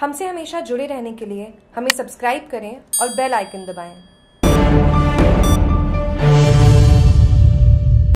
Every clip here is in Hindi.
हमसे हमेशा जुड़े रहने के लिए हमें सब्सक्राइब करें और बेल आइकन दबाएँ।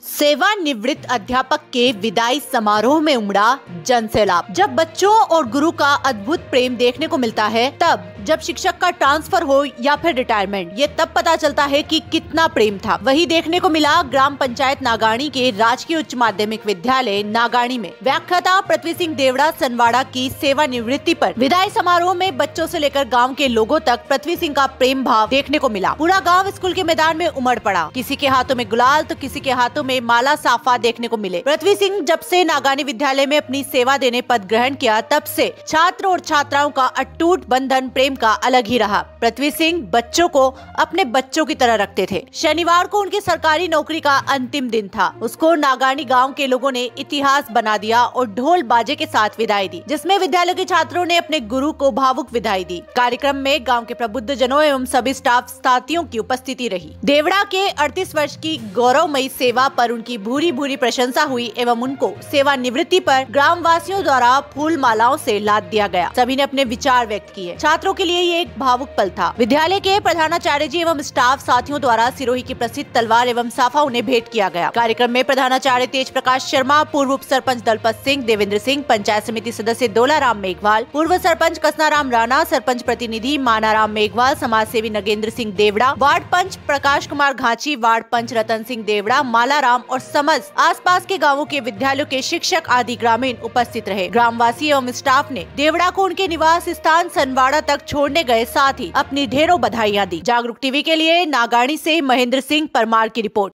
सेवानिवृत्त अध्यापक के विदाई समारोह में उमड़ा जनसैलाब जब बच्चों और गुरु का अद्भुत प्रेम देखने को मिलता है, तब जब शिक्षक का ट्रांसफ़र हो या फिर रिटायरमेंट, ये तब पता चलता है कि कितना प्रेम था। वही देखने को मिला ग्राम पंचायत नागाणी के राजकीय उच्च माध्यमिक विद्यालय नागाणी में। व्याख्याता पृथ्वी सिंह देवड़ा सनवाड़ा की सेवानिवृत्ति पर। विदाई समारोह में बच्चों से लेकर गाँव के लोगों तक पृथ्वी सिंह का प्रेम भाव देखने को मिला। पूरा गाँव स्कूल के मैदान में उमड़ पड़ा। किसी के हाथों में गुलाल तो किसी के हाथों में माला साफा देखने को मिले। पृथ्वी सिंह जब से नागानी विद्यालय में अपनी सेवा देने पद ग्रहण किया, तब से छात्र और छात्राओं का अटूट बंधन, प्रेम प्रेम का अलग ही रहा। पृथ्वी सिंह बच्चों को अपने बच्चों की तरह रखते थे। शनिवार को उनकी सरकारी नौकरी का अंतिम दिन था। उसको नागानी गाँव के लोगों ने इतिहास बना दिया और ढोल बाजे के साथ विदाई दी, जिसमें विद्यालय के छात्रों ने अपने गुरु को भावुक विदाई दी। कार्यक्रम में गाँव के प्रबुद्ध जनों एवं सभी स्टाफ साथियों की उपस्थिति रही। देवड़ा के अड़तीस वर्ष की गौरवमयी सेवा पर उनकी भूरी भूरी प्रशंसा हुई एवं उनको सेवानिवृत्ति पर ग्राम वासियों द्वारा फूल मालाओं से लाद दिया गया। सभी ने अपने विचार व्यक्त किए। छात्रों के लिए ये एक भावुक पल था। विद्यालय के प्रधानाचार्य जी एवं स्टाफ साथियों द्वारा सिरोही की प्रसिद्ध तलवार एवं साफा उन्हें भेंट किया गया। कार्यक्रम में प्रधानाचार्य तेज प्रकाश शर्मा, पूर्व उप सरपंच दलपत सिंह, देवेंद्र सिंह, पंचायत समिति सदस्य दोलाराम मेघवाल, पूर्व सरपंच कसनाराम राणा, सरपंच प्रतिनिधि मानाराम मेघवाल समाज सेवी नगेंद्र सिंह देवड़ा, वार्ड पंच प्रकाश कुमार घाची, वार्ड पंच रतन सिंह देवड़ा, मालाराम और समझ आसपास के गाँवों के विद्यालयों के शिक्षक आदि ग्रामीण उपस्थित रहे। ग्रामवासी एवं स्टाफ ने देवड़ा को उनके निवास स्थान, सनवाड़ा तक छोड़ने गए साथ ही अपनी ढेरों बधाइयाँ दी। जागरूक टीवी के लिए नागाणी से महेंद्र सिंह परमार की रिपोर्ट।